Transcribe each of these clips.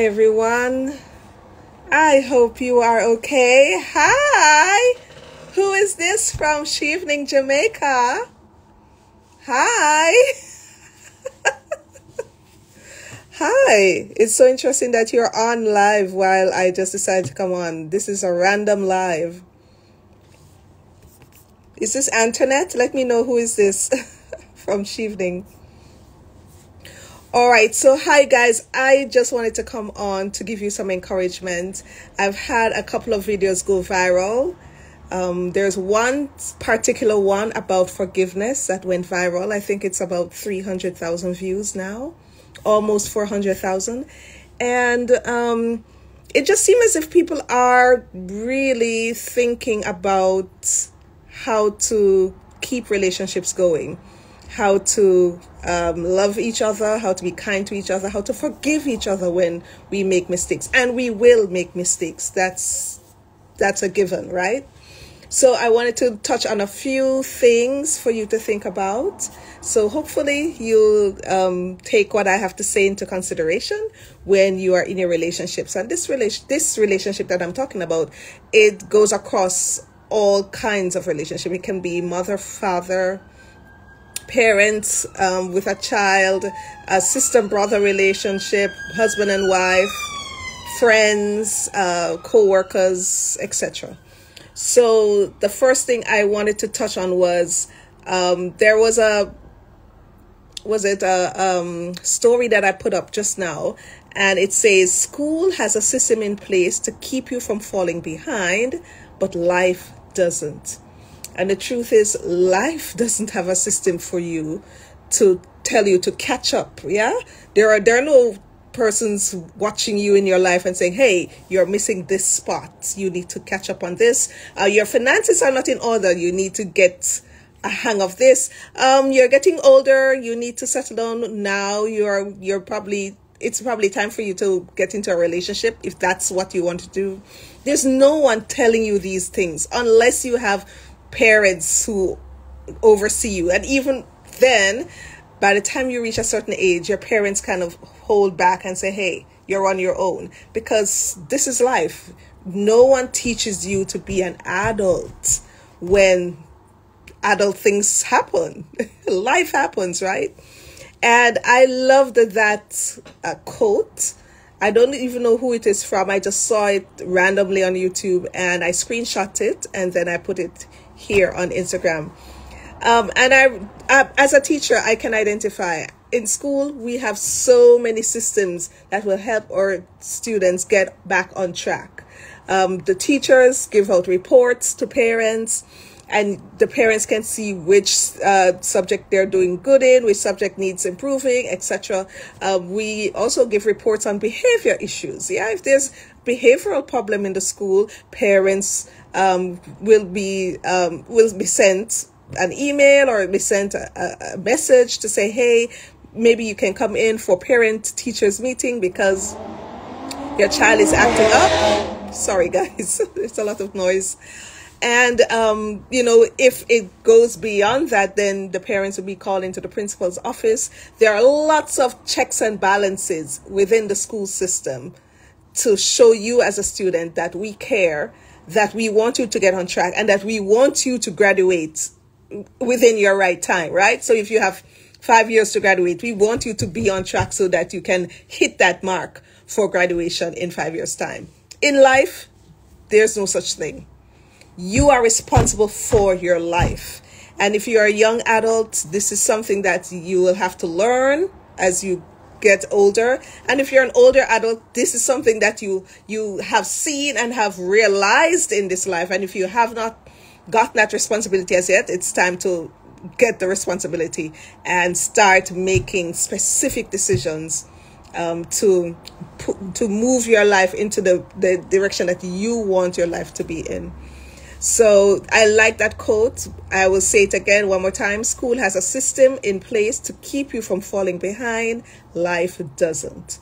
Hi, everyone. I hope you are okay. Hi. Who is this from Shevening, Jamaica? Hi. Hi. It's so interesting that you're on live while I just decided to come on. This is a random live. Is this Antoinette? Let me know who is this from Shevening. All right, so hi guys. I just wanted to come on to give you some encouragement. I've had a couple of videos go viral. Um, there's one particular one about forgiveness that went viral. I think it's about 300,000 views now, almost 400,000. And um, it just seems as if people are really thinking about how to keep relationships going how to um, love each other, how to be kind to each other, how to forgive each other when we make mistakes, and we will make mistakes. That's that's a given, right? So I wanted to touch on a few things for you to think about. So hopefully you'll um, take what I have to say into consideration when you are in your relationships. And this relation, this relationship that I'm talking about, it goes across all kinds of relationship. It can be mother, father, parents um, with a child, a sister brother relationship, husband and wife, friends, uh, co workers, etc. So, the first thing I wanted to touch on was um, there was a was it a um, story that I put up just now, and it says school has a system in place to keep you from falling behind, but life doesn't. And the truth is, life doesn't have a system for you to tell you to catch up. Yeah, there are there are no persons watching you in your life and saying, "Hey, you're missing this spot. You need to catch up on this. Uh, your finances are not in order. You need to get." a hang of this um you're getting older you need to settle down now you're you're probably it's probably time for you to get into a relationship if that's what you want to do there's no one telling you these things unless you have parents who oversee you. And even then, by the time you reach a certain age, your parents kind of hold back and say, hey, you're on your own because this is life. No one teaches you to be an adult when adult things happen. life happens, right? And I loved that uh, quote. I don't even know who it is from. I just saw it randomly on YouTube and I screenshot it and then I put it here on Instagram. Um, and I, I, as a teacher, I can identify in school we have so many systems that will help our students get back on track. Um, the teachers give out reports to parents and the parents can see which uh, subject they're doing good in, which subject needs improving, etc. Uh, we also give reports on behavior issues. Yeah, if there's behavioral problem in the school, parents um, will be um, will be sent an email or be sent a, a message to say, hey, maybe you can come in for parent teachers meeting because your child is acting up. Sorry, guys, there's a lot of noise. And, um, you know, if it goes beyond that, then the parents will be called into the principal's office. There are lots of checks and balances within the school system to show you as a student that we care, that we want you to get on track, and that we want you to graduate within your right time, right? So if you have five years to graduate, we want you to be on track so that you can hit that mark for graduation in five years' time. In life, there's no such thing. You are responsible for your life. And if you're a young adult, this is something that you will have to learn as you get older. And if you're an older adult this is something that you you have seen and have realized in this life. And if you have not gotten that responsibility as yet it's time to get the responsibility and start making specific decisions um, to to move your life into the, the direction that you want your life to be in so I like that quote. I will say it again one more time. School has a system in place to keep you from falling behind. Life doesn't.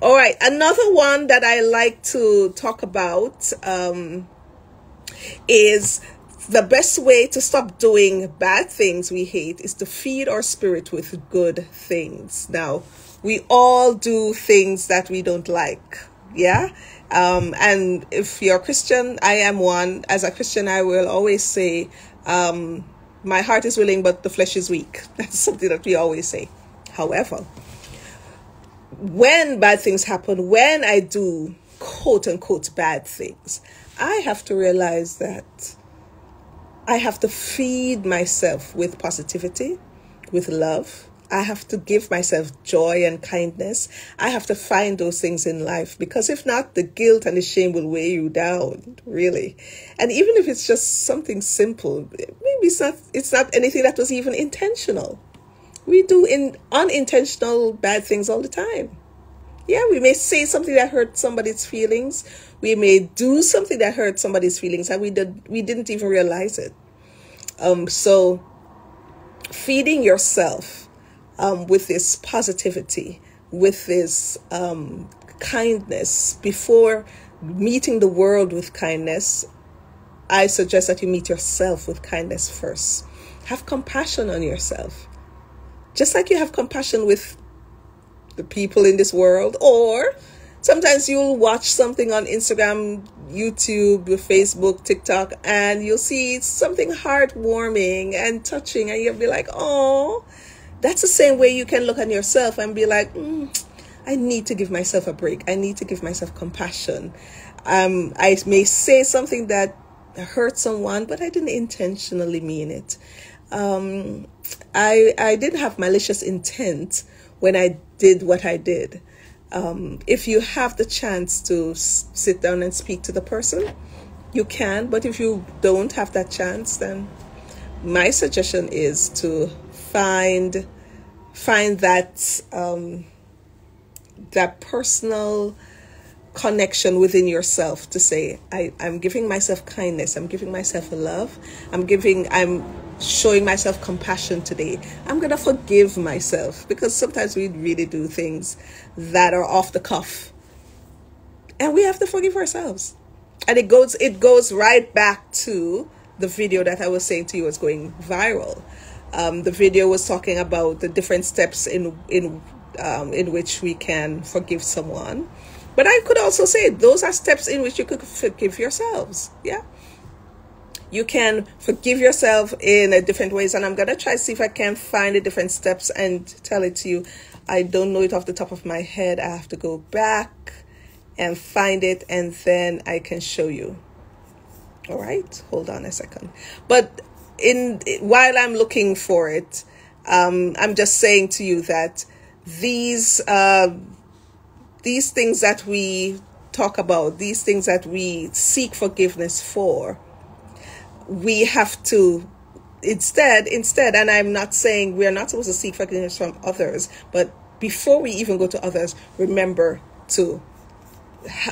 All right. Another one that I like to talk about um, is the best way to stop doing bad things we hate is to feed our spirit with good things. Now, we all do things that we don't like. Yeah. Um, and if you're Christian, I am one. As a Christian, I will always say, um, my heart is willing, but the flesh is weak. That's something that we always say. However, when bad things happen, when I do quote unquote bad things, I have to realize that I have to feed myself with positivity, with love. I have to give myself joy and kindness. I have to find those things in life because if not, the guilt and the shame will weigh you down, really. And even if it's just something simple, maybe it's not, it's not anything that was even intentional. We do in unintentional bad things all the time. Yeah, we may say something that hurt somebody's feelings. We may do something that hurt somebody's feelings and we did we didn't even realize it. Um, so feeding yourself um, with this positivity, with this um, kindness before meeting the world with kindness, I suggest that you meet yourself with kindness first. Have compassion on yourself. Just like you have compassion with the people in this world, or sometimes you'll watch something on Instagram, YouTube, Facebook, TikTok, and you'll see something heartwarming and touching, and you'll be like, oh, that's the same way you can look at yourself and be like, mm, I need to give myself a break. I need to give myself compassion. Um, I may say something that hurt someone, but I didn't intentionally mean it. Um, I I didn't have malicious intent when I did what I did. Um, if you have the chance to s- sit down and speak to the person, you can. But if you don't have that chance, then my suggestion is to find find that um, that personal connection within yourself to say I, i'm giving myself kindness i'm giving myself love i'm giving i'm showing myself compassion today. I'm gonna forgive myself because sometimes we really do things that are off the cuff. And we have to forgive ourselves. And it goes it goes right back to the video that i was saying to you was going viral um, the video was talking about the different steps in in um, in which we can forgive someone but I could also say those are steps in which you could forgive yourselves. Yeah. You can forgive yourself in a different ways. And I'm going to try to see if I can find the different steps and tell it to you. I don't know it off the top of my head. I have to go back and find it and then I can show you. All right. Hold on a second. But in while I'm looking for it, um, I'm just saying to you that these uh, these things that we talk about, these things that we seek forgiveness for, we have to instead, instead, and I'm not saying we're not supposed to seek forgiveness from others, but before we even go to others, remember to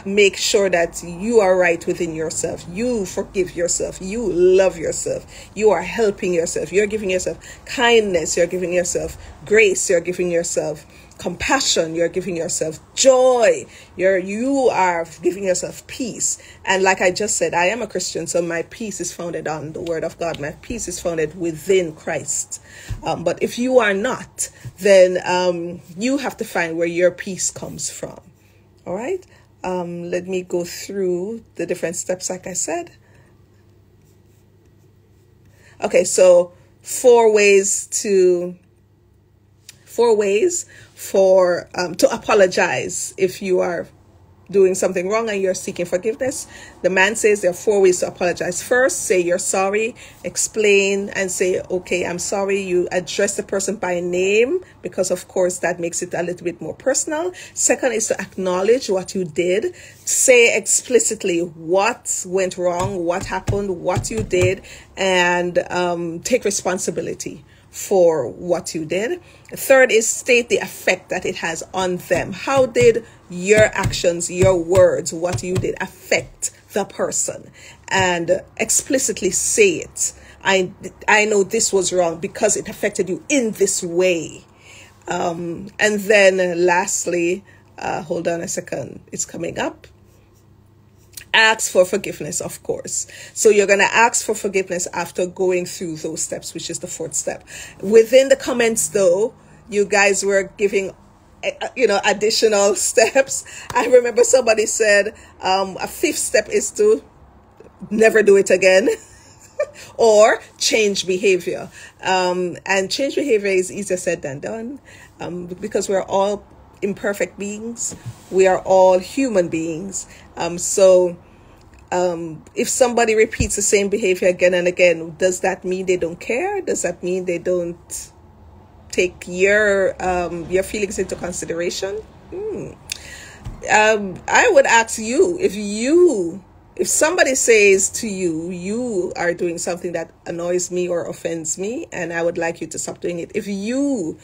make sure that you are right within yourself. You forgive yourself. You love yourself. You are helping yourself. You're giving yourself kindness. You're giving yourself grace. You're giving yourself compassion you're giving yourself joy you're you are giving yourself peace and like i just said i am a christian so my peace is founded on the word of god my peace is founded within christ um, but if you are not then um, you have to find where your peace comes from all right um, let me go through the different steps like i said. Okay so four ways to four ways for um, to apologize if you are doing something wrong and you're seeking forgiveness. The man says there are four ways to apologize. First, say you're sorry, explain and say, okay, I'm sorry. You address the person by name because, of course, that makes it a little bit more personal. Second is to acknowledge what you did. Say explicitly what went wrong, what happened, what you did, and um, take responsibility for what you did. Third is state the effect that it has on them. How did your actions, your words, what you did affect the person? And explicitly say it. I, I know this was wrong because it affected you in this way. Um, and then lastly, uh, hold on a second, it's coming up. Ask for forgiveness, of course. So you're going to ask for forgiveness after going through those steps, which is the fourth step. Within the comments, though, you guys were giving eh, eh, you know additional steps i remember somebody said um, a fifth step is to never do it again or change behavior um, and change behavior is easier said than done um, because we're all imperfect beings. We are all human beings. Um, so um, if somebody repeats the same behavior again and again does that mean they don't care? Does that mean they don't take your um, your feelings into consideration? Hmm. um, i would ask you if you if somebody says to you you are doing something that annoys me or offends me and i would like you to stop doing it if you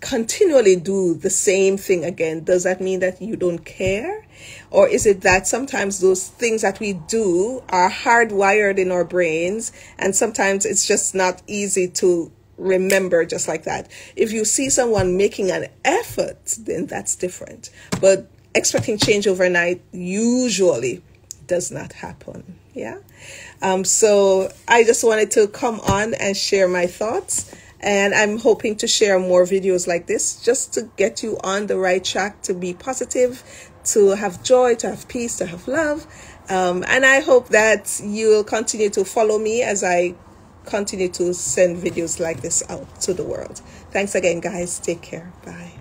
continually do the same thing again does that mean that you don't care or is it that sometimes those things that we do are hardwired in our brains and sometimes it's just not easy to remember just like that. If you see someone making an effort, then that's different. But expecting change overnight usually does not happen. Yeah. Um, so I just wanted to come on and share my thoughts. And I'm hoping to share more videos like this just to get you on the right track to be positive, to have joy, to have peace, to have love. Um, and I hope that you'll continue to follow me as I continue to send videos like this out to the world. Thanks again, guys. Take care. Bye.